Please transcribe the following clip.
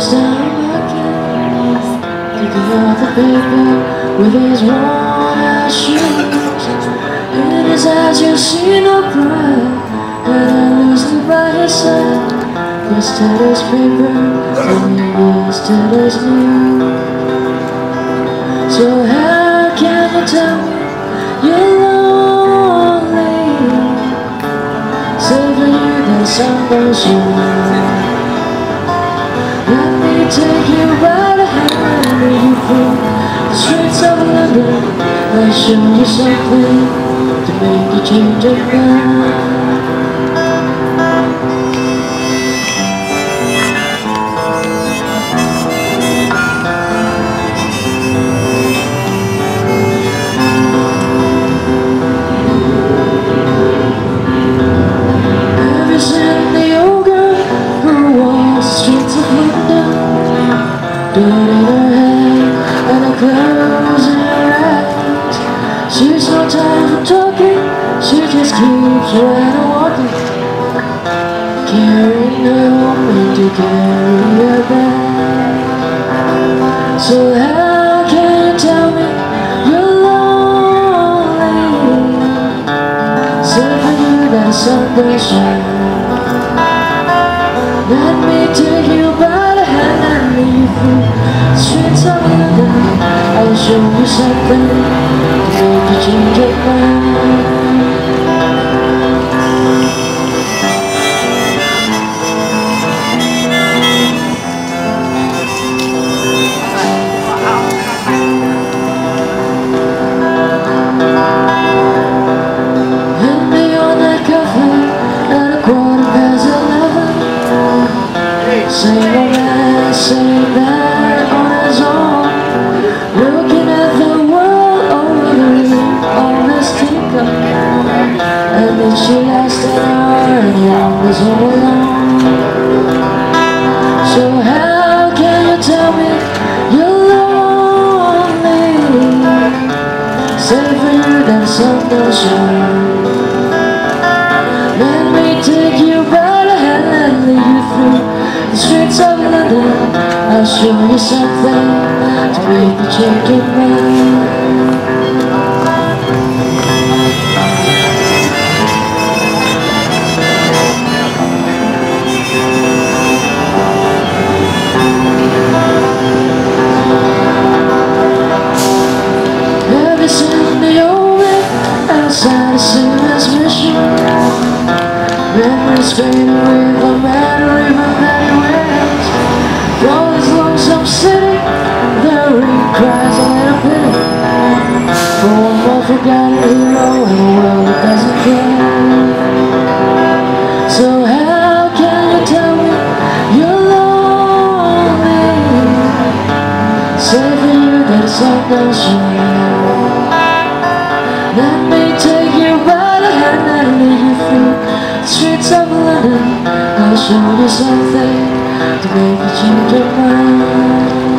closed down again? Picking up the paper with his worn out shoes. In his eyes you see no pride, and loosely by his side. Yesterday's paper, and yesterday's news. So how can you tell me you're lonely? For you shine. Let me take you by the hand and you through the streets of London. I'll show you something to make you change your mind. In her hair and clothes in her eyes. She's no time for talking, she just keeps right on walking. Carrying her home to carry her back. So how can you tell me you're lonely? That shine Let me take you by the streets of London I'll show you something to make you change of I'll show you something to make the outside of Simmons Mission? Memories fade away from forgotten hero in a world that doesn't care So how can you tell me you're lonely? You that sun don't shine Let me take you by the hand and lead you through streets of London I'll show you something to make you change your mind